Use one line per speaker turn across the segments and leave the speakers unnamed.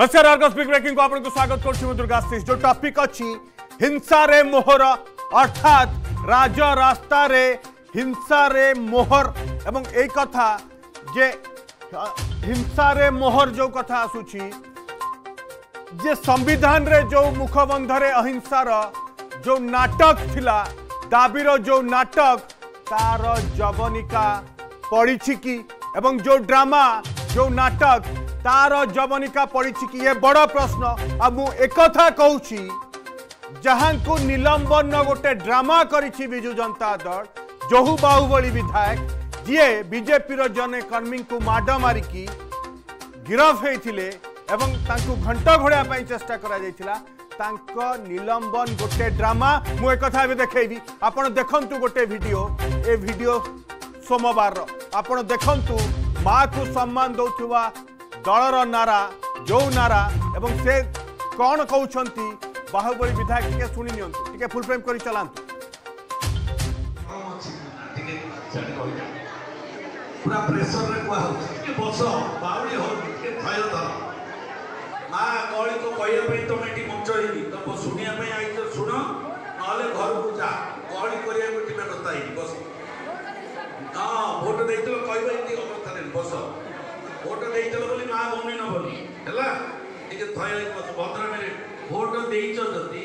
स्वागत कर छी हिंसा रे मोहर अर्थात राज रास्त हिंसा रे मोहर एवं एक कथा जे हिंसा रे मोहर जो कथा आसु संविधान रे जो मुखबंधरे रे अहिंसा रो जो नाटक थिला दाबी रो जो नाटक तार जवनिका पड़ी छी की एवं जो ड्रामा जो नाटक ତାର ଜବନିକା ପଡ଼ିଛି କି ଏ ବଡ଼ ପ୍ରଶ୍ନ ଆଉ ମୁଁ ଏକଥା କହୁଛି ଯାହାଙ୍କୁ ନିଲମ୍ବନ ଗୋଟେ ଡ୍ରାମା କରିଛି ବିଜୁ ଜନତା ଦଳ ଜହୁ ବାହୁ ଭଳି ବିଧାୟକ ଯିଏ ବିଜେପିର ଜଣେ କର୍ମୀଙ୍କୁ ମାଡ଼ ମାରିକି ଗିରଫ ହେଇଥିଲେ ଏବଂ ତାଙ୍କୁ ଘଣ୍ଟ ଘୋଡ଼ାଇବା ପାଇଁ ଚେଷ୍ଟା କରାଯାଇଥିଲା ତାଙ୍କ ନିଲମ୍ବନ ଗୋଟେ ଡ୍ରାମା ମୁଁ ଏକଥା ଏବେ ଦେଖେଇବି ଆପଣ ଦେଖନ୍ତୁ ଗୋଟେ ଭିଡ଼ିଓ ଏ ଭିଡ଼ିଓ ସୋମବାରର ଆପଣ ଦେଖନ୍ତୁ ମାଆକୁ ସମ୍ମାନ ଦେଉଥିବା দলর নারা ଯେଉଁ ନାରା ଏବଂ ସେ କ'ଣ କହୁଛନ୍ତି ବାହୁବଳୀ ବିଧାୟକ ଟିକେ ଶୁଣି ନିଅନ୍ତୁ ଟିକେ ଫୁଲ୍ ଫ୍ରେମ୍ କରି ଚଲାନ୍ତୁ
ପୁରା ପ୍ରେସରରେ କୁହାହଉଛି ଟିକେ ବସ ବାଉଳି ହଉନି ଟିକେ ଧୈର୍ଯ୍ୟ ଧର ମା ଗଳିକୁ କହିବା ପାଇଁ ତମେ ଏଠି ମଞ୍ଚ ହେଇନି ତମ ଶୁଣିବା ପାଇଁ ଆଇଛ ଶୁଣ ନହେଲେ ଘରକୁ ଯା ଗହଳି କରିବାକୁ ଏଠି କଥା ହେଇନି ବସ ହଁ ଭୋଟ ଦେଇଥିଲ କହିବ ଏମିତି ଅବସ୍ଥାରେ ବସ ఓటు ଦେଇଛନ୍ତି ମା ଭଉଣୀ ନବନି ହେଲା ଟିକେ ଧୈର୍ଯ୍ୟ କୁହନ୍ତୁ ପନ୍ଦର ମିନିଟ୍ ଭୋଟ ଦେଇଛ ଯଦି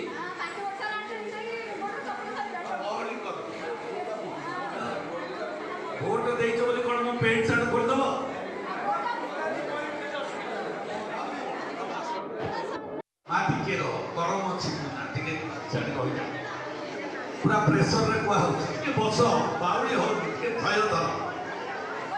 ଭୋଟ ଦେଇଛ ବୋଲି କ'ଣ ମୁଁ ପେଣ୍ଟ ସାର୍ଟ କରିଦେବ ମା ଟିକେ ରହ ଗରମ ଅଛି ନା ଟିକେ ସିଆଡ଼େ ରହିଯାଅ ପୁରା ପ୍ରେସରରେ କୁହାହଉଛି ଟିକେ ବସ ବାଉଳି ହଉ ଟିକେ ଧୈର୍ଯ୍ୟ ଧର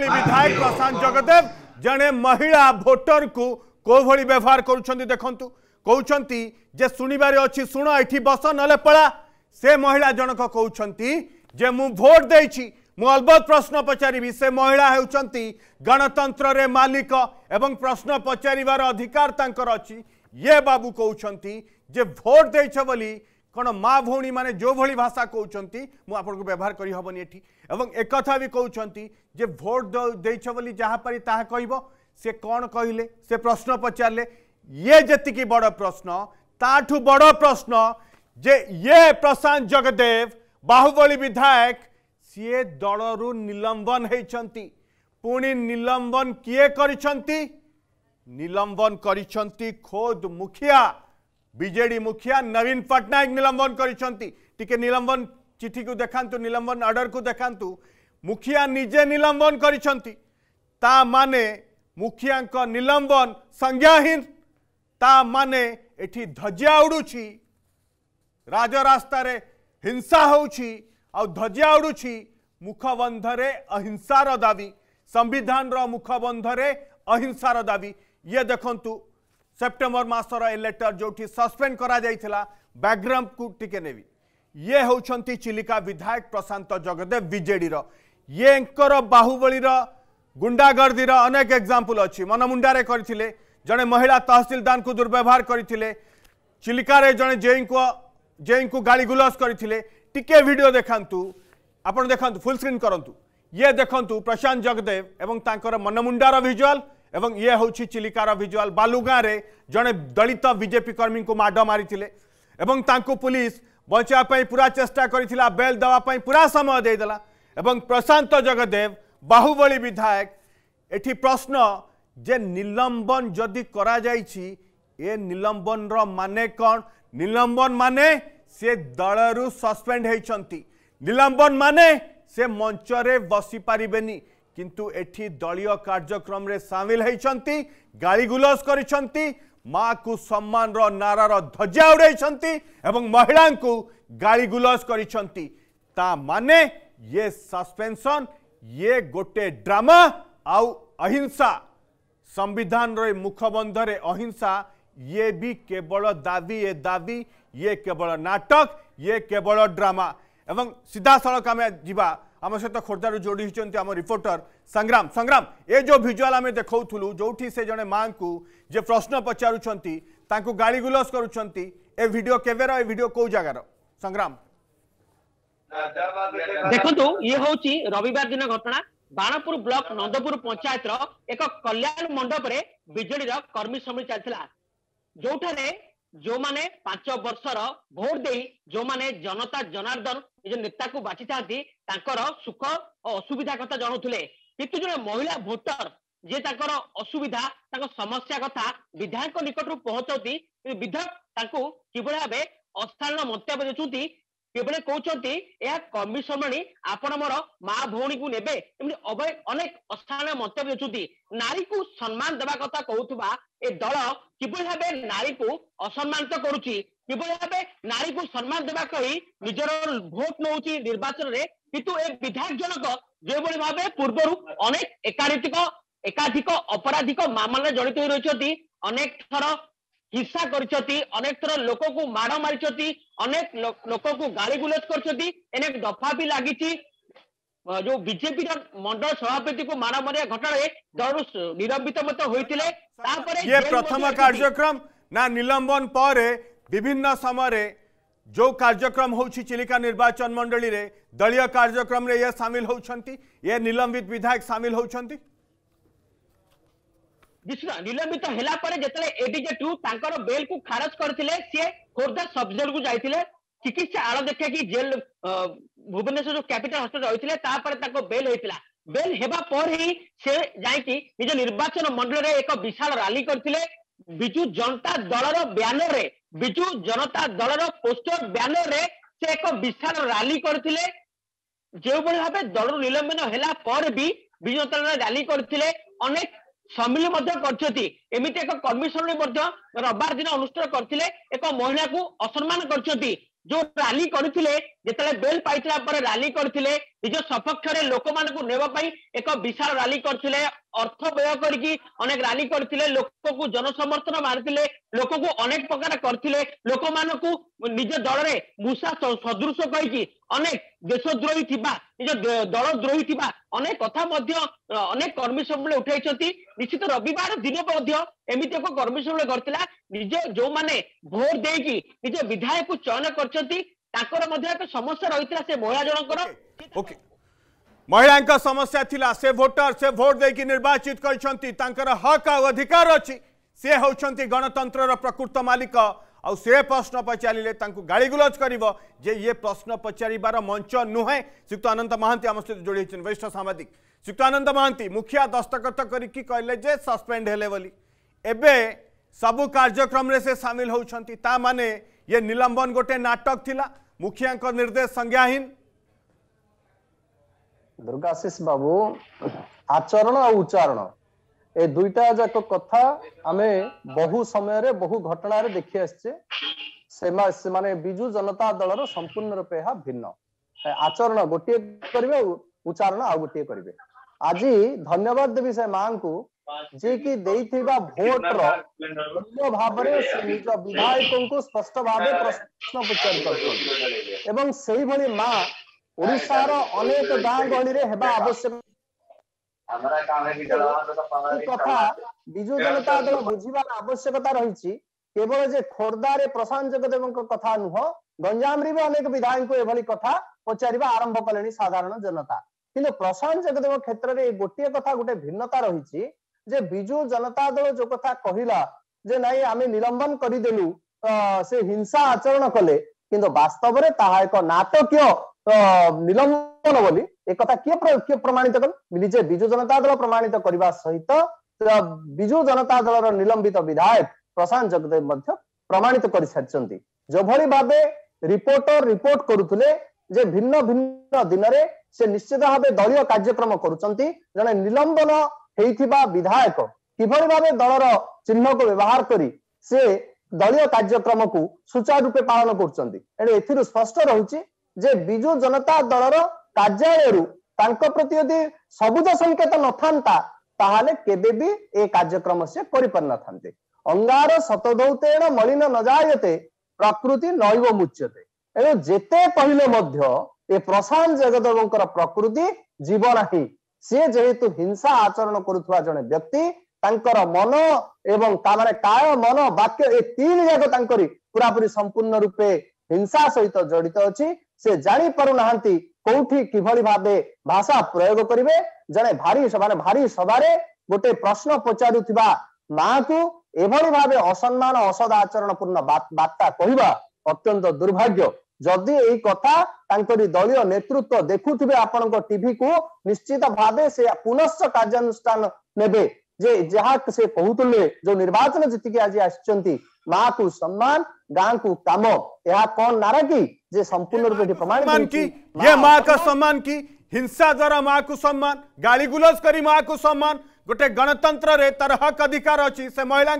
कोभली विधायक प्रशांत जगदेव जड़े महिला भोटर को कोभली व्यवहार करखु कहते शुणवार अच्छी शुण ये बस ना पड़ा से महिला जनक कहते भोट दे अल्बत प्रश्न पचारि से महिला होणतंत्र मालिक एवं प्रश्न पचार अधिकार अच्छी ये बाबू कहते भोट दे କ'ଣ ମା ଭଉଣୀମାନେ ଯେଉଁଭଳି ଭାଷା କହୁଛନ୍ତି ମୁଁ ଆପଣଙ୍କୁ ବ୍ୟବହାର କରିହେବନି ଏଠି ଏବଂ ଏକଥା ବି କହୁଛନ୍ତି ଯେ ଭୋଟ ଦେଇଛ ବୋଲି ଯାହା ପାରି ତାହା କହିବ ସେ କ'ଣ କହିଲେ ସେ ପ୍ରଶ୍ନ ପଚାରିଲେ ଇଏ ଯେତିକି ବଡ଼ ପ୍ରଶ୍ନ ତାଠୁ ବଡ଼ ପ୍ରଶ୍ନ ଯେ ଇଏ ପ୍ରଶାନ୍ତ ଜଗଦେବ ବାହୁବଳୀ ବିଧାୟକ ସିଏ ଦଳରୁ ନିଲମ୍ବନ ହେଇଛନ୍ତି ପୁଣି ନିଲମ୍ବନ କିଏ କରିଛନ୍ତି ନିଲମ୍ବନ କରିଛନ୍ତି ଖୋଦ ମୁଖିଆ ବିଜେଡି ମୁଖିଆ ନବୀନ ପଟ୍ଟନାୟକ ନିଲମ୍ବନ କରିଛନ୍ତି ଟିକେ ନିଲମ୍ବନ ଚିଠିକୁ ଦେଖାନ୍ତୁ ନିଲମ୍ବନ ଅର୍ଡରକୁ ଦେଖାନ୍ତୁ ମୁଖିଆ ନିଜେ ନିଲମ୍ବନ କରିଛନ୍ତି ତା ମାନେ ମୁଖିଆଙ୍କ ନିଲମ୍ବନ ସଂଜ୍ଞାହୀନ ତା ମାନେ ଏଠି ଧଜିଆ ଉଡ଼ୁଛି ରାଜରାସ୍ତାରେ ହିଂସା ହେଉଛି ଆଉ ଧଜିଆ ଉଡ଼ୁଛି ମୁଖବନ୍ଧରେ ଅହିଂସାର ଦାବି ସମ୍ବିଧାନର ମୁଖବନ୍ଧରେ ଅହିଂସାର ଦାବି ଇଏ ଦେଖନ୍ତୁ सेप्टेम्बर मसर ए लेटर जो सस्पेड कर बैकग्राउंड को टी ने ये हूँ चिलिका विधायक प्रशांत जगदेव विजेडर ये बाहुबली गुंडागर्दी अनेक एग्जाम्पल अच्छी मनमुंडारे करते जड़े महिला तहसिलदार को दुर्व्यवहार करते चिलिकार जड़े जेई को जेई को गाड़ी गुलस करते टी भिड देखु आप देखु फुल स्क्रीन करूँ ये देखु प्रशांत जगदेव और मनमुंडार भिजुआल ଏବଂ ଇଏ ହେଉଛି ଚିଲିକାର ଭିଜୁଆଲ୍ ବାଲୁଗାଁରେ ଜଣେ ଦଳିତ ବିଜେପି କର୍ମୀଙ୍କୁ ମାଡ଼ ମାରିଥିଲେ ଏବଂ ତାଙ୍କୁ ପୁଲିସ୍ ବଞ୍ଚାଇବା ପାଇଁ ପୁରା ଚେଷ୍ଟା କରିଥିଲା ବେଲ୍ ଦେବା ପାଇଁ ପୁରା ସମୟ ଦେଇଦେଲା ଏବଂ ପ୍ରଶାନ୍ତ ଜଗଦେବ ବାହୁବଳି ବିଧାୟକ ଏଠି ପ୍ରଶ୍ନ ଯେ ନିଲମ୍ବନ ଯଦି କରାଯାଇଛି ଏ ନିଲମ୍ବନର ମାନେ କ'ଣ ନିଲମ୍ବନ ମାନେ ସେ ଦଳରୁ ସସ୍ପେଣ୍ଡ ହୋଇଛନ୍ତି ନିଲମ୍ବନ ମାନେ ସେ ମଞ୍ଚରେ ବସିପାରିବେନି কিন্তু এটি দলীয় কার্যক্রমে সামিল হয়েছেন গাড়িগুলজ করেছেন মা কু সম্মানর নারার ধ্বজা উড়াইছেন এবং মহিলা গাড়িগুলজ করেছেন তা মানে ইয়ে সাসপেনশন ইয়ে গোটে ড্রামা আউ অহিংসা संविधान रे मुखबंधरे अहिंसा ये भी केवल दाबी ये दाबी ये केवल नाटक ये केवल ड्रामा एवं सीधा सड़क आम जावा आम सहित खोर्धु जोड़ी होती आम रिपोर्टर संग्राम संग्राम ए जो भिजुआल आम देखा जोटी से जड़े माँ को जे प्रश्न पचारू गाड़ी गुलस करुंट ए भिड केवेर ए भिड कौ जगार संग्राम
ଦେଖନ୍ତୁ ଇଏ ହଉଛି ରବିବାର ଦିନ ଘଟଣା ବାଣପୁର ବ୍ଲକ ନନ୍ଦପୁର ପଞ୍ଚାୟତର ଏକ କଲ୍ୟାଣ ମଣ୍ଡପରେ ବିଜେଡିର କର୍ମୀ ସମ୍ମିଳନୀ ଚାଲିଥିଲା ଯୋଉଠାରେ ଯେଉଁମାନେ ପାଞ୍ଚ ବର୍ଷର ଭୋଟ ଦେଇ ଯେଉଁମାନେ ଜନତା ଜନାର୍ଦ୍ଦନ ନିଜ ନେତାକୁ ବାଛିଥାନ୍ତି ତାଙ୍କର ସୁଖ ଓ ଅସୁବିଧା କଥା ଜଣାଉଥିଲେ କିନ୍ତୁ ଜଣେ ମହିଳା ଭୋଟର ଯିଏ ତାଙ୍କର ଅସୁବିଧା ତାଙ୍କ ସମସ୍ୟା କଥା ବିଧାୟକଙ୍କ ନିକଟରୁ ପହଞ୍ଚାଉଛି ବିଧାୟକ ତାଙ୍କୁ କିଭଳି ଭାବେ ଅଶାଳୀନ ମନ୍ତବ୍ୟ ଦେଉଛନ୍ତି କିଭଳି କହୁଛନ୍ତି ଏହା କମିଶନରୀ ଆପଣ ମୋର ମା ଭଉଣୀକୁ ନେବେ ଏମିତି ଅନେକ ଅସାଧାରଣ ମନ୍ତବ୍ୟ ଦେଉଛନ୍ତି ନାରୀକୁ ସମ୍ମାନ ଦେବା କଥା କହୁଥିବା ଏ ଦଳ କିଭଳି ଭାବେ ନାରୀକୁ ଅସମ୍ମାନିତ କରୁଛି କିଭଳି ଭାବେ ନାରୀକୁ ସମ୍ମାନ ଦେବା କହି ନିଜର ଭୋଟ ନଉଛି ନିର୍ବାଚନରେ କିନ୍ତୁ ଏ ବିଧାୟକ ଜଣକ যেভাবে ভাবে পূর্বরু অনেক ଏକାଧିକ একাধিক অপরাধিক মামলায় ଜଡ଼ିତ ହୋଇ ରହିଛନ୍ତି ଅନେକ ଥର हिंसा करनेक लोक को माड़ मारी लोक को गाड़ी गुलज कर दफा भी लगी जो बीजेपी मंडल सभापति को माड़ मारिया घटना दल निलंबित
मत
होते
प्रथम कार्यक्रम ना निलंबन पर विभिन्न समय जो कार्यक्रम होची चिलिका निर्वाचन मंडली रे दलिया कार्यक्रम रे ये शामिल होती ये निलंबित विधायक शामिल होती
ଦିଶୁରା ନିଲମ୍ବିତ ହେଲା ପରେ ଯେତେବେଳେ ଏଡିଜେ ଟୁ ତାଙ୍କର କୁ ଖାରଜ କରିଥିଲେ ସିଏ ଖୋର୍ଦ୍ଧା କୁ ଯାଇଥିଲେ ଚିକିତ୍ସା ଆଳ ଦେଖାଇକି ଜେଲ୍ ଭୁବନେଶ୍ୱର ଯୋଉ କ୍ୟାପିଟାଲ ହଷ୍ଟେଲ ରହିଥିଲେ ତାପରେ ତାଙ୍କ ବେଲ୍ ହେଇଥିଲା ବେଲ୍ ହେବା ପରେ ହିଁ ସେ ଯାଇକି ନିଜ ନିର୍ବାଚନ ମଣ୍ଡଳରେ ଏକ ବିଶାଳ ରାଲି କରିଥିଲେ ବିଜୁ ଜନତା ଦଳର ବ୍ୟାନରରେ ବିଜୁ ଜନତା ଦଳର ପୋଷ୍ଟର ବ୍ୟାନରରେ ସେ ଏକ ବିଶାଳ ରାଲି କରିଥିଲେ ଯେଉଁଭଳି ଭାବେ ଦଳରୁ ନିଲମ୍ବନ ହେଲା ପରେ ବି ବିଜୁ ଜନତା ଦଳ ରାଲି କରିଥିଲେ ଅନେକ ସ୍ୱାମୀ ମଧ୍ୟ କରିଛନ୍ତି ଏମିତି ଏକ କମିଶନରେ ମଧ୍ୟ ରବିବାର ଦିନ ଅନୁଷ୍ଠାନ କରିଥିଲେ ଏକ ମହିଳାକୁ ଅସମ୍ମାନ କରିଛନ୍ତି ଯୋଉ ରାଲି କରିଥିଲେ ଯେତେବେଳେ ବେଲ୍ ପାଇଥିଲା ପରେ ରାଲି କରିଥିଲେ ନିଜ ସପକ୍ଷରେ ଲୋକମାନଙ୍କୁ ନେବା ପାଇଁ ଏକ ବିଶାଳ ରାଲି କରିଥିଲେ ଅର୍ଥ ବ୍ୟୟ କରିକି ଅନେକ ରାଲି କରିଥିଲେ ଲୋକଙ୍କୁ ଜନସମର୍ଥନ ମାରିଥିଲେ ଲୋକଙ୍କୁ ଅନେକ ପ୍ରକାର କରିଥିଲେ ଲୋକମାନଙ୍କୁ ନିଜ ଦଳରେ ମୂଷା ସଦୃଶ କହିକି ଅନେକ ଦେଶଦ୍ରୋହୀ ଥିବା ନିଜ ଦଳଦ୍ରୋହୀ ଥିବା ଅନେକ କଥା ମଧ୍ୟ ଅନେକ କର୍ମୀ ସମ୍ମିଳନୀ ଉଠାଇଛନ୍ତି ନିଶ୍ଚିତ ରବିବାର ଦିନ ମଧ୍ୟ ଏମିତି ଏକ କର୍ମୀ ସମ୍ମିଳନୀ କରିଥିଲା ନିଜ ଯୋଉମାନେ ଭୋଟ ଦେଇକି ନିଜ ବିଧାୟକକୁ ଚୟନ କରିଛନ୍ତି ତାଙ୍କର ମଧ୍ୟ ଏକ ସମସ୍ୟା ରହିଥିଲା ସେ ମହିଳା ଜଣଙ୍କର
ଓକେ ମହିଳାଙ୍କ ସମସ୍ୟା ଥିଲା ସେ ଭୋଟର ସେ ଭୋଟ ଦେଇକି ନିର୍ବାଚିତ କରିଛନ୍ତି ତାଙ୍କର ହକ୍ ଆଉ ଅଧିକାର ଅଛି ସେ ହେଉଛନ୍ତି ଗଣତନ୍ତ୍ରର ପ୍ରକୃତ ମାଲିକ ଆଉ ସେ ପ୍ରଶ୍ନ ପଚାରିଲେ ତାଙ୍କୁ ଗାଳିଗୁଲଜ କରିବ ଯେ ଇଏ ପ୍ରଶ୍ନ ପଚାରିବାର ମଞ୍ଚ ନୁହେଁ ଶ୍ରୀଯୁକ୍ତ ଆନନ୍ଦ ମହାନ୍ତି ଆମ ସହିତ ଯୋଡ଼ି ହୋଇଛନ୍ତି ବରିଷ୍ଠ ସାମ୍ବାଦିକ ଶ୍ରୀଯୁକ୍ତ ଆନନ୍ଦ ମହାନ୍ତି ମୁଖିଆ ଦସ୍ତଖତ କରିକି କହିଲେ ଯେ ସସ୍ପେଣ୍ଡ ହେଲେ ବୋଲି ଏବେ ସବୁ କାର୍ଯ୍ୟକ୍ରମରେ ସେ ସାମିଲ ହେଉଛନ୍ତି ତା ମାନେ ये निलंबन गोटे नाटक थिला मुखिया को निर्देश संज्ञाहीन
दुर्गाशीष बाबू आचरण और उच्चारण ए दुईटा जक कथा आमे बहु समय रे बहु घटना रे देखि आछे से माने बिजु जनता दल रो संपूर्ण रूपे हा भिन्न आचरण गोटिए करबे उच्चारण आ गोटिए करबे आज धन्यवाद देवी से मां को ଯେ କି ଦେଇଥିବା ଭୋଟର ମୂଲ୍ୟ ଭାବରେ ସେ ନିଜ ବିଧାୟକଙ୍କୁ ସ୍ପଷ୍ଟ ଭାବେ ପ୍ରଶ୍ନ ପଚାରି ଏବଂ ସେଇଭଳି ମା ଓଡ଼ିଶାର ଅନେକ ଗାଁ ଗହଳିରେ ହେବା ଆବଶ୍ୟକ କଥା ବିଜୁ ଜନତା ଦଳ ବୁଝିବାର ଆବଶ୍ୟକତା ରହିଛି କେବଳ ଯେ ଖୋର୍ଦ୍ଧାରେ ପ୍ରଶାନ୍ତ ଜଗଦେବଙ୍କ କଥା ନୁହଁ ଗଞ୍ଜାମରେ ବି ଅନେକ ବିଧାୟକଙ୍କୁ ଏଭଳି କଥା ପଚାରିବା ଆରମ୍ଭ କଲେଣି ସାଧାରଣ ଜନତା କିନ୍ତୁ ପ୍ରଶାନ୍ତ ଜଗଦେବ କ୍ଷେତ୍ରରେ ଗୋଟିଏ କଥା ଗୋଟେ ଭିନ୍ନତା ରହିଛି ଯେ ବିଜୁ ଜନତା ଦଳ ଯୋଉ କଥା କହିଲା ଯେ ନାଇଁ ଆମେ ନିଲମ୍ବନ କରିଦେଲୁ ସେ ହିଂସା ଆଚରଣ କଲେ କିନ୍ତୁ ବାସ୍ତବରେ ତାହା ଏକ ନାଟକୀୟ ନିଲମ୍ବନ ବୋଲି ଏକଥା କିଏ କିଏ ପ୍ରମାଣିତ କଲେ ନିଜେ ବିଜୁ ଜନତା ଦଳ ପ୍ରମାଣିତ କରିବା ସହିତ ବିଜୁ ଜନତା ଦଳର ନିଲମ୍ବିତ ବିଧାୟକ ପ୍ରଶାନ୍ତ ଜଗଦେବ ମଧ୍ୟ ପ୍ରମାଣିତ କରିସାରିଛନ୍ତି ଯେଭଳି ଭାବେ ରିପୋର୍ଟର ରିପୋର୍ଟ କରୁଥିଲେ ଯେ ଭିନ୍ନ ଭିନ୍ନ ଦିନରେ ସେ ନିଶ୍ଚିତ ଭାବେ ଦଳୀୟ କାର୍ଯ୍ୟକ୍ରମ କରୁଛନ୍ତି ଜଣେ ନିଲମ୍ବନ ହେଇଥିବା ବିଧାୟକ କିଭଳି ଭାବେ ଦଳର ଚିହ୍ନକୁ ବ୍ୟବହାର କରି ସେ ଦଳୀୟ କାର୍ଯ୍ୟକ୍ରମକୁ ସୁଚାରୁ ରୂପେ ପାଳନ କରୁଛନ୍ତି ଏଣୁ ଏଥିରୁ ସ୍ପଷ୍ଟ ରହୁଛି ଯେ ବିଜୁ ଜନତା ଦଳର କାର୍ଯ୍ୟାଳୟରୁ ତାଙ୍କ ପ୍ରତି ଯଦି ସବୁଜ ସଂକେତ ନଥାନ୍ତା ତାହେଲେ କେବେ ବି ଏ କାର୍ଯ୍ୟକ୍ରମ ସେ କରିପାରିନଥାନ୍ତେ ଅଙ୍ଗାର ଶତଦୌତେଣ ମଳିନ ନଜାୟତେ ପ୍ରକୃତି ନୈବ ମୁଚ୍ୟତେ ଏଣୁ ଯେତେ କହିଲେ ମଧ୍ୟ ଏ ପ୍ରଶାନ୍ତ ଜଗଦେବଙ୍କର ପ୍ରକୃତି ଜୀବ ନାହିଁ ସିଏ ଯେହେତୁ ହିଂସା ଆଚରଣ କରୁଥିବା ଜଣେ ବ୍ୟକ୍ତି ତାଙ୍କର ମନ ଏବଂ ତା ମାନେ କାୟ ମନ ବାକ୍ୟ ଏ ତିନି ଯାକ ତାଙ୍କରି ପୁରାପୁରି ସମ୍ପୂର୍ଣ୍ଣ ରୂପେ ହିଂସା ସହିତ ଜଡିତ ଅଛି ସେ ଜାଣିପାରୁନାହାନ୍ତି କୋଉଠି କିଭଳି ଭାବେ ଭାଷା ପ୍ରୟୋଗ କରିବେ ଜଣେ ଭାରି ମାନେ ଭାରି ସଭାରେ ଗୋଟେ ପ୍ରଶ୍ନ ପଚାରୁଥିବା ମାଙ୍କୁ ଏଭଳି ଭାବେ ଅସମ୍ମାନ ଅସଦ ଆଚରଣ ପୂର୍ଣ୍ଣ ବାର୍ତ୍ତା କହିବା ଅତ୍ୟନ୍ତ ଦୁର୍ଭାଗ୍ୟ ଯଦି ଏଇ କଥା ତାଙ୍କରି ଦଳୀୟ ନେତୃତ୍ୱ ଦେଖୁଥିବେ ଆପଣଙ୍କ ଟିଭିକୁ ନିଶ୍ଚିତ ଭାବେ ସେ ପୁନଶ୍ଚ କାର୍ଯ୍ୟାନୁଷ୍ଠାନ ନେବେ ଯେ ଯାହା ସେ କହୁଥିଲେ ଯୋଉ ନିର୍ବାଚନ ଜିତିକି ଆଜି ଆସିଛନ୍ତି ମାକୁ ସମ୍ମାନ ଗାଁକୁ କାମ ଏହା କଣ ନାରା କି ଯେ ସମ୍ପୂର୍ଣ୍ଣ ରୂପେ ଏଠି
ପ୍ରମାଣ
କି
ये माँ का सम्मान की हिंसा द्वारा माँ को सम्मान गाली गुलज करी माँ को सम्मान गोटे गणतंत्र रे तार हक अधिकार अच्छी से महिला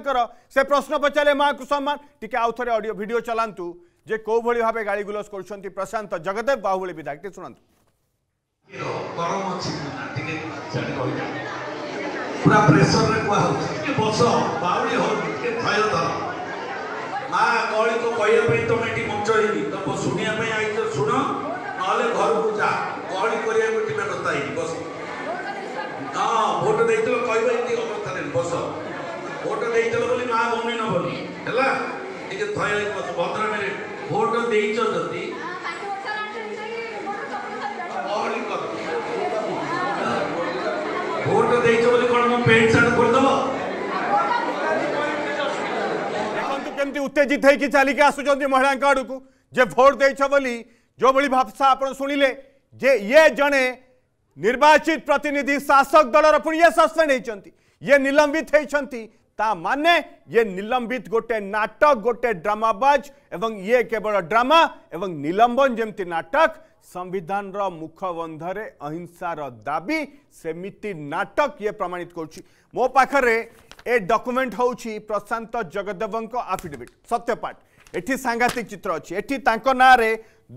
से प्रश्न पचारे माँ को सम्मान टी आउ थे ऑडियो भिड चलांतु যে কোভলি ভাবে গাড়িগুলজ করছেন প্রশান্ত জগদেব বাহুবলী বিধায়ক টি শুনন্তু গরম আছে
না টিকে ছাড়ি রহি যা পুরা প্রেসার রে কোয়া হচ্ছে টিকে বস বাউলি হল টিকে ধৈর্য ধর মা কলি কো কইয়া পই তুমি এটি মঞ্চ হইনি তো শুনিয়া পই আইছ শুনো নহলে ঘর কো যা কলি করিয়া মিটি মে কথা হইনি বস না ভোট দেইতল কইবা ইতি অবস্থা রে বস ভোট দেইতল বলি মা বনি না বলি হেলা টিকে ধৈর্য মত ভদ্র মেরে होटल दे ही भोट दे पैंट सार्ट
करद उत्तेजित हो चलिकी आस महिला आड़ जे भोट दे बोली जो भाई भाषा आप शुणिले जे ये जड़े निर्वाचित प्रतिनिधि शासक दल पुणी ये सस्पेड होती ये निलंबित होती ताने ये निलंबित गोटे नाटक गोटे ड्रामाबाज एवं ये केवल ड्रामा एवं निलंबन जमी नाटक संविधान मुखबंधे अहिंसार दाबी सेमती नाटक ये प्रमाणित कर मो पाखे ए डॉक्यूमेंट हूँ प्रशांत जगदेव आफिडेविट सत्यपाठ एटी सांघातिक चित्र अच्छी एटी ना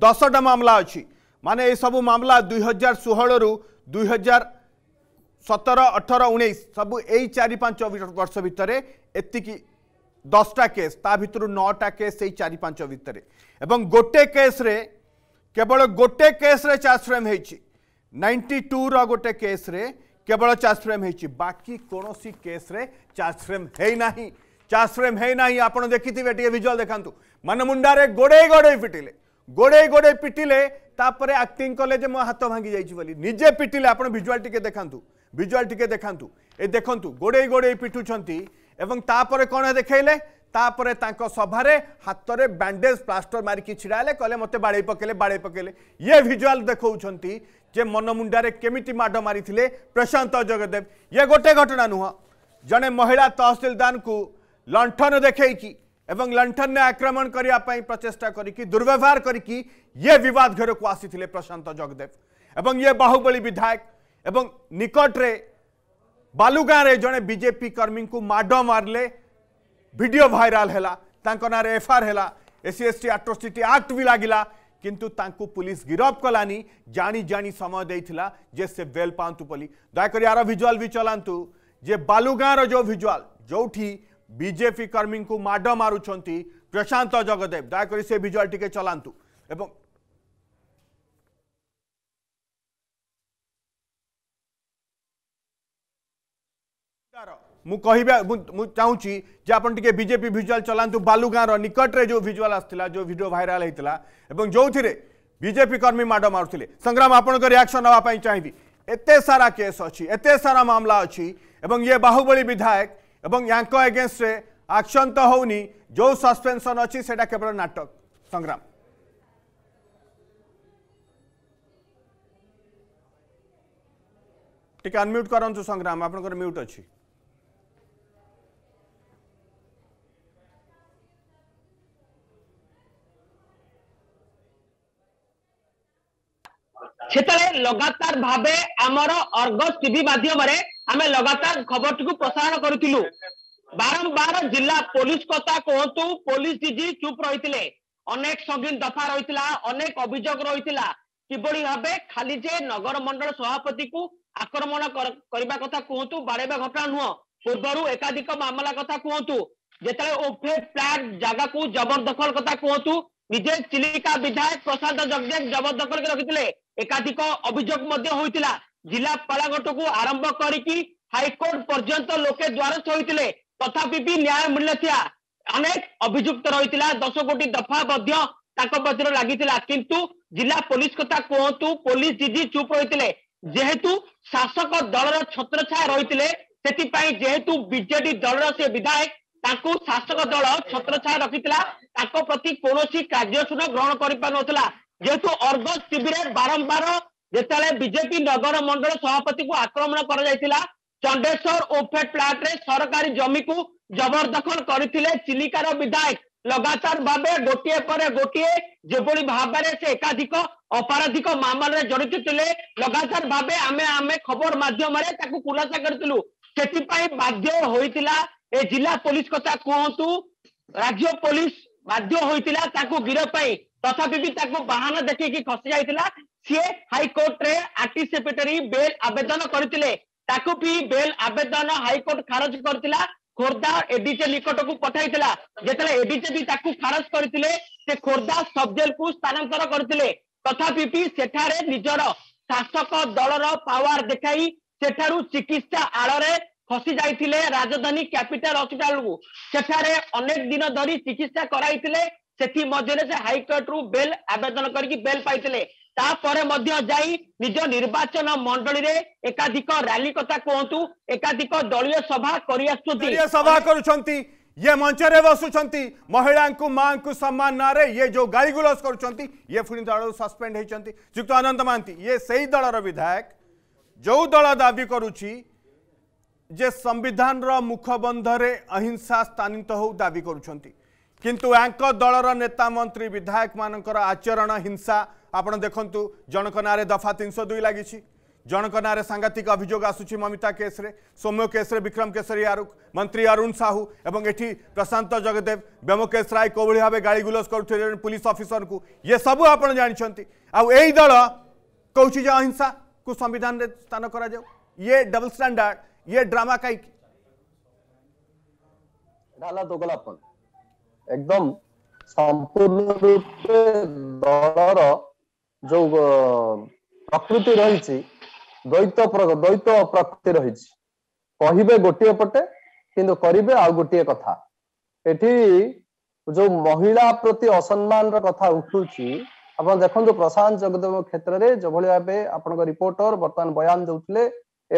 दसटा मामला अच्छी मान सब मामला दुई हजार षोह रु दुई हजार সতের অঠর উনিশ সবু এই চারি পাঁচ বর্ষ ভিতরে এতিকি দশটা কেস তা ভিতর নটা কেস এই চারি পাঁচ ভিতরে এবং গোটে কেস্রে কেবল গোটে কেস্রে চার্জ ফ্রেম হয়েছি নাইন্টি টুর গোটে কেস্রে কেবল চার্জ ফ্রেম হয়েছি বাকি কোণী কেস্রে চার্জ ফ্রেম হয়ে না চার্জ ফ্রেম হয়ে না আপনার দেখিথে টিকে ভিজুয়াল দেখা মানে মুন্ডারে গোড়াই গোড়াই পিটিলে গোড়াই গোড়াই পিটিলে তাপরে আক্টিং কলে যে মো হাত ভাঙ্গি যাইছি বলে নিজে পিটিলে আপনার ভিজুয়াল টিকে দেখা ভিজুয়াল টিকে দেখান্তু এ দেখন্তু গোড়েই গোড়েই পিটুছন্তি এবং তাপরে কোন দেখাইলে তাপরে তাঙ্ক সভারে হাতরে ব্যান্ডেজ প্লাস্টর মারিকি ছিড়া হলে কলে মতো বাড়াই পকাইলে বাড়াই পকাইলে ইয়ে ভিজুয়াল দেখাউছন্তি যে মনমুন্ডারে কেমিটি মাড মারিলে প্রশান্ত জগদেব ইয়ে গোটে ঘটনা নুহ জনে মহিলা তহসিলদারকু লণ্ঠন দেখাইকি এবং লণ্ঠনে আক্রমণ করা প্রচেষ্টা করি দুর্ব্যবহার করি ইয়ে বিবাদ ঘরকু আসিলে প্রশান্ত জগদেব এবং ইয়ে বাহুবলী বিধায়ক ଏବଂ ନିକଟରେ ବାଲୁଗାଁରେ ଜଣେ ବିଜେପି କର୍ମୀଙ୍କୁ ମାଡ଼ ମାରିଲେ ଭିଡ଼ିଓ ଭାଇରାଲ ହେଲା ତାଙ୍କ ନାଁରେ ଏଫଆଇଆର୍ ହେଲା ଏସ୍ସି ଏସ୍ଟି ଆଟ୍ରୋସିଟି ଆକ୍ଟ ବି ଲାଗିଲା କିନ୍ତୁ ତାଙ୍କୁ ପୁଲିସ ଗିରଫ କଲାନି ଜାଣି ଜାଣି ସମୟ ଦେଇଥିଲା ଯେ ସେ ବେଲ୍ ପାଆନ୍ତୁ ବୋଲି ଦୟାକରି ଆର ଭିଜୁଆଲ ବି ଚଲାନ୍ତୁ ଯେ ବାଲୁଗାଁର ଯେଉଁ ଭିଜୁଆଲ ଯେଉଁଠି ବିଜେପି କର୍ମୀଙ୍କୁ ମାଡ଼ ମାରୁଛନ୍ତି ପ୍ରଶାନ୍ତ ଜଗଦେବ ଦୟାକରି ସେ ଭିଜୁଆଲ ଟିକେ ଚଲାନ୍ତୁ ଏବଂ ମୁଁ କହିବା ମୁଁ ଚାହୁଁଛି ଯେ ଆପଣ ଟିକେ ବିଜେପି ଭିଜୁଆଲ୍ ଚଲାନ୍ତୁ ବାଲୁଗାଁର ନିକଟରେ ଯେଉଁ ଭିଜୁଆଲ୍ ଆସିଥିଲା ଯେଉଁ ଭିଡ଼ିଓ ଭାଇରାଲ୍ ହେଇଥିଲା ଏବଂ ଯେଉଁଥିରେ ବିଜେପି କର୍ମୀ ମାଡ଼ ମାରୁଥିଲେ ସଂଗ୍ରାମ ଆପଣଙ୍କ ରିଆକ୍ସନ୍ ନେବା ପାଇଁ ଚାହିଁବି ଏତେ ସାରା କେସ୍ ଅଛି ଏତେ ସାରା ମାମଲା ଅଛି ଏବଂ ଇଏ ବାହୁବଳୀ ବିଧାୟକ ଏବଂ ୟାଙ୍କ ଏଗେନଷ୍ଟରେ ଆକ୍ସନ୍ ତ ହେଉନି ଯେଉଁ ସସ୍ପେନ୍ସନ୍ ଅଛି ସେଇଟା କେବଳ ନାଟକ ସଂଗ୍ରାମ ଟିକେ ଅନମ୍ୟୁଟ୍ କରନ୍ତୁ ସଂଗ୍ରାମ ଆପଣଙ୍କର ମ୍ୟୁଟ୍ ଅଛି
खेताले लगातार ভাবে আমরো অর্গ স্টিবি বাদ্যমারে আমি ক্রমাগত খবরটুকু পেশান করছিলো বারবার জিলা পুলিশ কথা কোতো পুলিশ জি চুপ রইtile अनेक সগিন দফা রইtile अनेक অবিজগ রইtile কিবড়ি হবে খালি যে নগর মন্ডল সভাপতি কো আক্রমণ করিবা কথা কোতো বাড়েবা ঘটনা নউ পূর্বরু একাধিক মামলা কথা কোতো যেতে ওফে প্লট জায়গা কো জবরদখল কথা কোতো নিজয়ে চিলিকা বিধায়ক প্রসাদ জগদীপ জবরদখলকে রাখtile একাধিক অভিযোগ মধ্য হয়েছিল জেলা পালাঘটকু আরম্ভ করিকি হাইকোর্ট পর্যন্ত লোকে দ্বারস্থ হয়েছিল তথাপি বি ন্যায় মিলিনথিলা অনেক অভিযুক্ত রয়েছিল দশ কোটি দফা মধ্য তাঙ্ক প্রতি লাগিছিলা কিন্তু জেলা পুলিশ কথা কুহতু পুলিশ দিদি চুপ রয়েছে যেহেতু শাসক দলর ছত্রছায়া রয়েছে সেপাই যেহেতু বিজেডি দলর সে বিধায়ক তাঁকু শাসক দল ছত্রছায়া রকিছিলা তাঁক প্রতি কোণী কার্যসূচী গ্রহণ করে পার যেহেতু অর্ধ শিবিরে বারম্বার যেতবে বিজেপি নগর মন্ডল সভাপতি কু আক্রমণ করা যাই চন্ডেশ্বর ওফেড প্লাটে সরকারি জমিকু জবরদখল করে চিলিকার বিধায়ক ଲଗାତାର ଭାବେ ଗୋଟିଏ ପରେ ଗୋଟିଏ ଯେଭଳି ଭାବରେ ସେ ଏକାଧିକ ଅପରାଧିକ ମାମଲାରେ ଜଡିତ ଥିଲେ ଲଗାତାର ଭାବେ ଆମେ ଆମେ ଖବର ମାଧ୍ୟମରେ ତାକୁ ଖୁଲାସା କରିଥିଲୁ ସେଥିପାଇଁ ବାଧ୍ୟ ହୋଇଥିଲା ଏ ଜିଲ୍ଲା ପୋଲିସ କଥା କୁହନ୍ତୁ ରାଜ୍ୟ ପୋଲିସ ବାଧ୍ୟ ହୋଇଥିଲା ତାକୁ ଗିରଫ ପାଇଁ ତଥାପି ବି ତାକୁ ବାହାନା ଦେଖେଇକି ଖସି ଯାଇଥିଲା ସିଏ ହାଇକୋର୍ଟରେ ଆଣ୍ଟିସିପେଟରୀ ବେଲ୍ ଆବେଦନ କରିଥିଲେ ତାକୁ ବି ବେଲ୍ ଆବେଦନ ହାଇକୋର୍ଟ ଖାରଜ କରିଥିଲା ଖୋର୍ଦ୍ଧା ଏଡିଜେ ନିକଟକୁ ପଠାଇଥିଲା ଯେତେବେଳେ ଏଡିଜେ ବି ତାକୁ ଖାରଜ କରିଥିଲେ ସେ ଖୋର୍ଦ୍ଧା ସବ୍ ଜେଲକୁ ସ୍ଥାନାନ୍ତର କରିଥିଲେ ତଥାପି ବି ସେଠାରେ ନିଜର ଶାସକ ଦଳର ପାୱାର ଦେଖାଇ ସେଠାରୁ ଚିକିତ୍ସା ଆଳରେ ଖସି ଯାଇଥିଲେ ରାଜଧାନୀ କ୍ୟାପିଟାଲ ହସ୍ପିଟାଲକୁ ସେଠାରେ ଅନେକ ଦିନ ଧରି ଚିକିତ୍ସା କରାଇଥିଲେ ସେଥିମଧ୍ୟରେ रु बेल आवेदन करेल କରିକି ବେଲ୍ ପାଇଥିଲେ ତାପରେ ମଧ୍ୟ ଯାଇ ନିଜ ନିର୍ବାଚନ ମଣ୍ଡଳୀରେ ଏକାଧିକ ରାଲି सभा कर ଏକାଧିକ ଦଳୀୟ ସଭା
କରିଆସୁଛନ୍ତି महिला माँ को सम्मान ना ये जो गालीगुलज कर ये पुणी दल सस्पेंड होती युक्त आनंद महांती ये से दल विधायक जो दल दाबी करुच्ची संविधान रुखबंधर अहिंसा स्थानित हो दाबी करुंट किंतु दलर नेता मंत्री विधायक मान आचरण हिंसा आपत देखु जनक ना दफा तीन सौ दुई लगी जनक ना सांघातिक अभोग आसू ममिता केस्रे सौम्य केस्रे विक्रम केशरी आरुख मंत्री अरुण साहू एवं एटी प्रशांत जगदेव व्योमकेश राय को भाव गाड़ी गुलज कर पुलिस अफिसर को ये सब आप जानते आई दल कौच अहिंसा को संविधान स्थान कर ये डबल स्टैंडार्ड ये
ड्रामा कहीं একদম ସମ୍ପୂର୍ଣ୍ଣ ରୂପେ ଦଳର ଯୋଉ ପ୍ରକୃତି ରହିଛି ଦ୍ୱୈତ ଦ୍ୱୈତ ପ୍ରକୃତି ରହିଛି କହିବେ ଗୋଟିଏ ପଟେ କିନ୍ତୁ କରିବେ ଆଉ ଗୋଟିଏ କଥା ଏଠି ଯୋଉ ମହିଳା ପ୍ରତି ଅସମ୍ମାନର କଥା ଉଠୁଛି ଆପଣ ଦେଖନ୍ତୁ ପ୍ରଶାନ୍ତ ଜଗଦେବ କ୍ଷେତ୍ରରେ ଯେଭଳି ଭାବେ ଆପଣଙ୍କ ରିପୋର୍ଟର ବର୍ତ୍ତମାନ ବୟାନ ଦଉଥିଲେ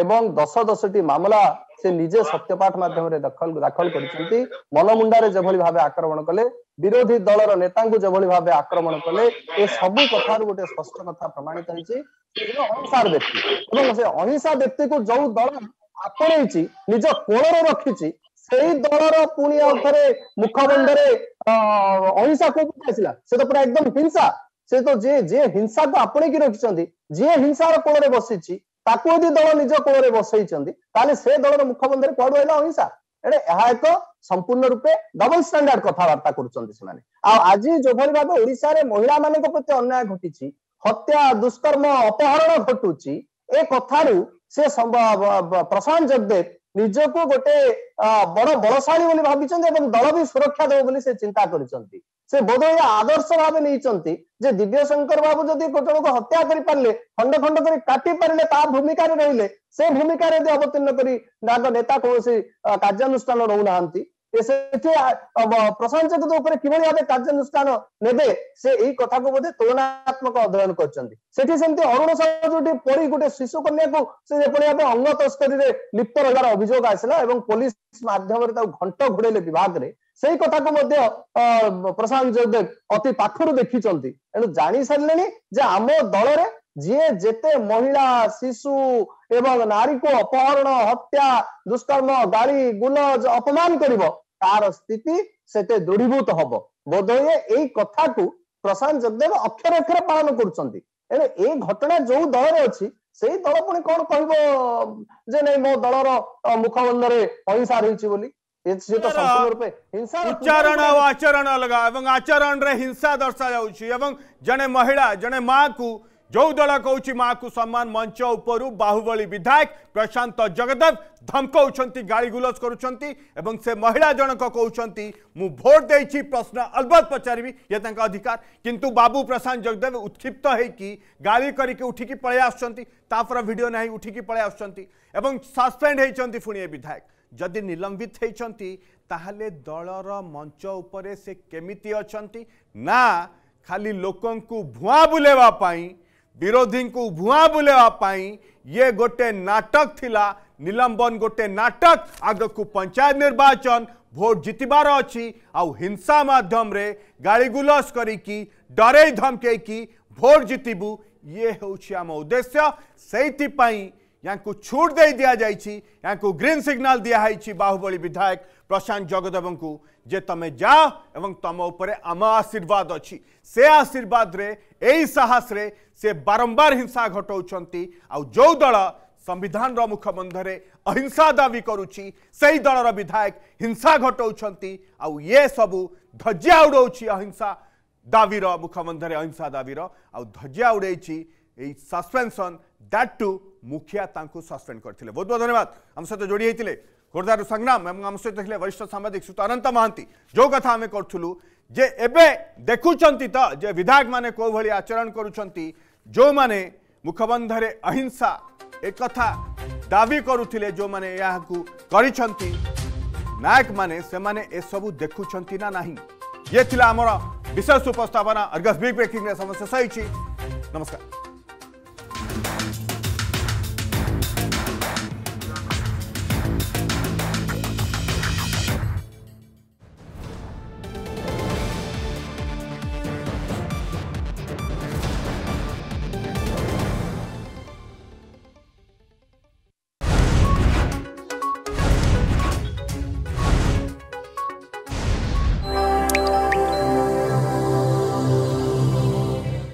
ଏବଂ ଦଶ ଦଶଟି ମାମଲା ସେ ନିଜେ ସତ୍ୟପାଠ ମାଧ୍ୟମରେ ଦଖଲ ଦାଖଲ କରିଛନ୍ତି ମନମୁଣ୍ଡାରେ ଯେଭଳି ଭାବେ ଆକ୍ରମଣ କଲେ ବିରୋଧୀ ଦଳର ନେତାଙ୍କୁ ଯେଭଳି ଭାବେ ଆକ୍ରମଣ କଲେ ଏ ସବୁ କଥାରୁ ଗୋଟେ ସ୍ପଷ୍ଟ କଥା ପ୍ରମାଣିତ ହେଇଛି ଅହିଂସାର ବ୍ୟକ୍ତି ଏବଂ ସେ ଅହିଂସା ବ୍ୟକ୍ତିକୁ ଯୋଉ ଦଳ ଆପଣେଇଛି ନିଜ କୋଣରେ ରଖିଛି ସେଇ ଦଳର ପୁଣି ଆଉ ଥରେ ମୁଖବନ୍ଧରେ ଅହିଂସା କୋଉ ଆସିଲା ସେ ତ ପୁରା ଏକଦମ ହିଂସା ସେ ତ ଯିଏ ଯିଏ ହିଂସାକୁ ଆପଣେଇକି ରଖିଛନ୍ତି ଯିଏ ହିଂସାର କୋଣରେ ବସିଛି ତାକୁ ଯଦି ଦଳ ନିଜ କୋଳରେ ବସେଇଛନ୍ତି ତାହେଲେ ସେ ଦଳର ମୁଖବନ୍ଧରେ କୁଆଡୁ ରହିଲା ଅହିଂସା ଏଣେ ଏହା ଏକ ସମ୍ପୂର୍ଣ୍ଣ ରୂପେ ଡବଲ ଷ୍ଟାଣ୍ଡାର୍ଡ କଥାବାର୍ତ୍ତା କରୁଛନ୍ତି ସେମାନେ ଆଉ ଆଜି ଯୋଭଳି ଭାବେ ଓଡିଶାରେ ମହିଳାମାନଙ୍କ ପ୍ରତି ଅନ୍ୟାୟ ଘଟିଛି ହତ୍ୟା ଦୁଷ୍କର୍ମ ଅପହରଣ ଘଟୁଛି ଏ କଥାରୁ ସେ ପ୍ରଶାନ୍ତ ଜଗଦେବ ନିଜକୁ ଗୋଟେ ବଡ ବଳଶାଳୀ ବୋଲି ଭାବିଛନ୍ତି ଏବଂ ଦଳ ବି ସୁରକ୍ଷା ଦେବ ବୋଲି ସେ ଚିନ୍ତା କରିଛନ୍ତି ସେ ବୋଧହୁଏ ଆଦର୍ଶ ଭାବେ ନେଇଛନ୍ତି ଯେ ଦିବ୍ୟ ଶଙ୍କର ବାବୁ ଯଦି ଗୋଟେ ଲୋକ ହତ୍ୟା କରିପାରିଲେ ଖଣ୍ଡ ଖଣ୍ଡ କରି କାଟି ପାରିଲେ ତା ଭୂମିକାରେ ରହିଲେ ସେ ଭୂମିକାରେ ଯଦି ଅବତୀର୍ଣ୍ଣ କରି ତାଙ୍କ ନେତା କୌଣସି କାର୍ଯ୍ୟାନୁଷ୍ଠାନ ରହୁନାହାନ୍ତି ସେଠି ପ୍ରଶାନ୍ତ ଚତୁର୍ଥ ଉପରେ କିଭଳି ଭାବେ କାର୍ଯ୍ୟାନୁଷ୍ଠାନ ନେବେ ସେ ଏଇ କଥାକୁ ବୋଧେ ତୁଳନାତ୍ମକ ଅଧ୍ୟୟନ କରିଛନ୍ତି ସେଠି ସେମିତି ଅରୁଣ ସାହୁ ଯୋଉଠି ପଡି ଗୋଟେ ଶିଶୁ କନ୍ୟାକୁ ସେ ଯେଭଳି ଭାବେ ଅଙ୍ଗ ତସ୍କରୀରେ ଲିପ୍ତ ରହିବାର ଅଭିଯୋଗ ଆସିଲା ଏବଂ ପୋଲିସ ମାଧ୍ୟମରେ ତାକୁ ଘଣ୍ଟ ଘୋଡେଇଲେ ବିଭାଗରେ ସେଇ କଥାକୁ ମଧ୍ୟ ପ୍ରଶାନ୍ତ ଜୟଦେବ ଅତି ପାଖରୁ ଦେଖିଛନ୍ତି ଏଣୁ ଜାଣି ସାରିଲେଣି ଯେ ଆମ ଦଳରେ ଯିଏ ଯେତେ ମହିଳା ଶିଶୁ ଏବଂ ନାରୀକୁ ଅପହରଣ ହତ୍ୟା ଦୁଷ୍କର୍ମ ଗାଳି ଗୁଲଜ ଅପମାନ କରିବ ତାର ସ୍ଥିତି ସେତେ ଦୂରୀଭୂତ ହବ ବୋଧହୁଏ ଏଇ କଥାକୁ ପ୍ରଶାନ୍ତ ଜଗଦେବ ଅକ୍ଷରେ ଅକ୍ଷରେ ପାଳନ କରୁଛନ୍ତି ଏଣୁ ଏ ଘଟଣା ଯୋଉ ଦଳରେ ଅଛି ସେଇ ଦଳ ପୁଣି କଣ କହିବ ଯେ ନାଇଁ ମୋ ଦଳର ମୁଖବନ୍ଧରେ ଅହିଂସା ରହିଛି ବୋଲି
ଉଚ୍ଚାରଣ ଆଉ ଆଚରଣ ଅଲଗା ଏବଂ ଆଚରଣରେ ହିଂସା ଦର୍ଶାଯାଉଛି ଏବଂ ଜଣେ ମହିଳା ଜଣେ ମାକୁ जो दल कौन माँ को सम्मान मंच उपर बाहुबली विधायक प्रशांत जगदेव धमकाउंट गाड़ी गुलज कर महिला जनक कौन मु भोट दे प्रश्न अलबत् पचारि ये अधिकार किंतु बाबू प्रशांत जगदेव उत्क्षिप्त हो गाड़ी करके उठिक पलै आसपर भिड ना उठिकी पलै आस सस्पेड होती पुणी ए विधायक जदि निलंबित होती दलर मंच उपर से केमी अच्छा ना खाली लोक भुआ बुलेवाई विरोधी को भुआ बुले ये गोटे नाटक थिला निलंबन गोटे नाटक आग को पंचायत निर्वाचन भोट जितबार अच्छी आउ हिंसा मध्यम गाड़ीगुलस करी डरे धमके भोट जितबू ये हूँ आम उद्देश्य से या छूट दे दि जाए ग्रीन सिग्नाल दिखाई बाहुबली विधायक प्रशांत जगदेव को जे तुम्हें जाओ एवं तुम उपर आम आशीर्वाद अच्छी से आशीर्वाद रे यही साहस रे से बारंबार हिंसा घटाऊँ आ जो दल संविधान मुखबंधे अहिंसा दावी करुच्ची से ही दलर विधायक हिंसा घटाऊँ आउ ये सबू धजिया उड़ाऊ अहिंसा दावीर मुखबंधे अहिंसा दावीर आउ धज्जिया उड़े सस्पेनसन दैट टू मुखिया सस्पेंड करते बहुत बहुत धन्यवाद आम सहित तो जोड़ी होते खोर्धार संग्राम आम सहित तो वरिष्ठ सांबादिक अनंत महांती जो कथा आम करूँ जे एबे देखुंट तो जे विधायक मैंने कौ भाई आचरण करुँच जो मैंने मुखबंधे अहिंसा एक दावी करुले जो मैंने यह नायक मैंने से सबू देखुंट ना ना ये थी आमर विशेष उपस्थापना अर्गस बिग ब्रेकिंग समस्या सही नमस्कार